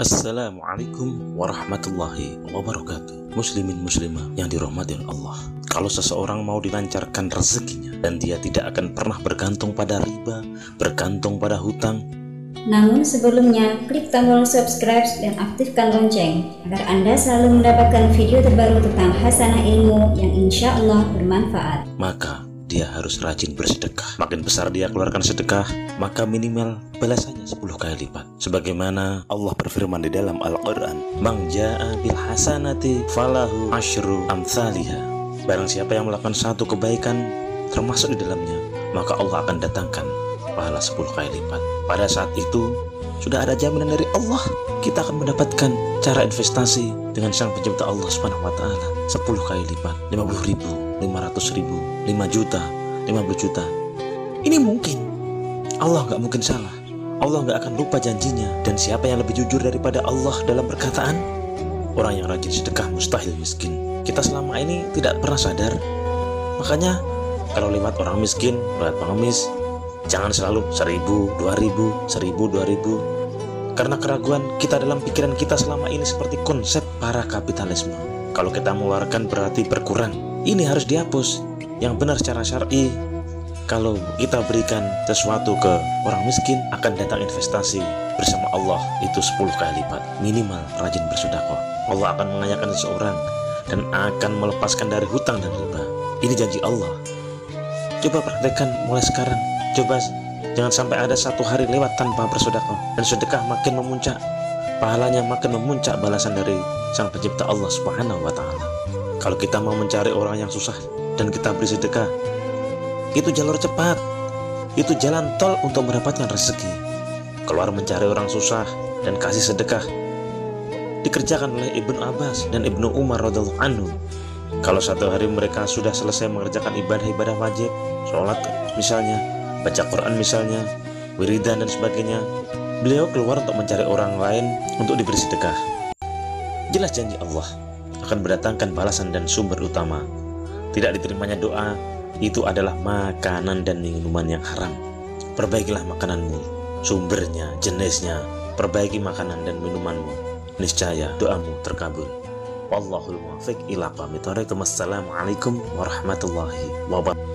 Assalamualaikum warahmatullahi wabarakatuh. Muslimin muslimah yang dirahmati oleh Allah. Kalau seseorang mau dilancarkan rezekinya Dan dia tidak akan pernah bergantung pada riba Bergantung pada hutang. Namun sebelumnya klik tombol subscribe dan aktifkan lonceng Agar Anda selalu mendapatkan video terbaru tentang hasanah ilmu yang insya Allah bermanfaat. Maka dia harus rajin bersedekah. Makin besar dia keluarkan sedekah, maka minimal balasannya 10 kali lipat. Sebagaimana Allah berfirman di dalam Al-Quran, ja'a bil hasanati falahu ashru amthaliha. Barang siapa yang melakukan satu kebaikan, termasuk di dalamnya, maka Allah akan datangkan pahala 10 kali lipat. Pada saat itu, sudah ada jaminan dari Allah kita akan mendapatkan cara investasi dengan sang pencipta Allah Subhanahu wa taala 10 kali lipat 50 ribu 500 ribu 5 juta 50 juta. Ini mungkin. Allah nggak mungkin salah. Allah nggak akan lupa janjinya. Dan siapa yang lebih jujur daripada Allah dalam perkataan? Orang yang rajin sedekah mustahil miskin. Kita selama ini tidak pernah sadar. Makanya kalau lewat orang miskin lewat pengemis Jangan selalu seribu, dua ribu, seribu, dua ribu. Karena keraguan kita dalam pikiran kita selama ini seperti konsep para kapitalisme. Kalau kita mengeluarkan berarti berkurang. Ini harus dihapus. Yang benar secara syar'i, kalau kita berikan sesuatu ke orang miskin akan datang investasi bersama Allah itu 10 kali lipat minimal rajin bersedekah Allah akan mengayakan seseorang dan akan melepaskan dari hutang dan riba ini janji Allah coba praktekkan mulai sekarang Coba jangan sampai ada satu hari lewat tanpa bersedekah dan sedekah makin memuncak. Pahalanya makin memuncak balasan dari Sang Pencipta Allah Subhanahu wa taala. Kalau kita mau mencari orang yang susah dan kita beri sedekah, itu jalur cepat. Itu jalan tol untuk mendapatkan rezeki. Keluar mencari orang susah dan kasih sedekah dikerjakan oleh Ibnu Abbas dan Ibnu Umar radhiallahu anhu. Kalau satu hari mereka sudah selesai mengerjakan ibadah-ibadah wajib, sholat misalnya, baca Quran misalnya, wiridan dan sebagainya, beliau keluar untuk mencari orang lain untuk diberi sedekah. Jelas janji Allah akan mendatangkan balasan dan sumber utama. Tidak diterimanya doa itu adalah makanan dan minuman yang haram. Perbaikilah makananmu, sumbernya, jenisnya, perbaiki makanan dan minumanmu. Niscaya doamu terkabul. Wallahul muwaffiq ila Assalamualaikum warahmatullahi wabarakatuh.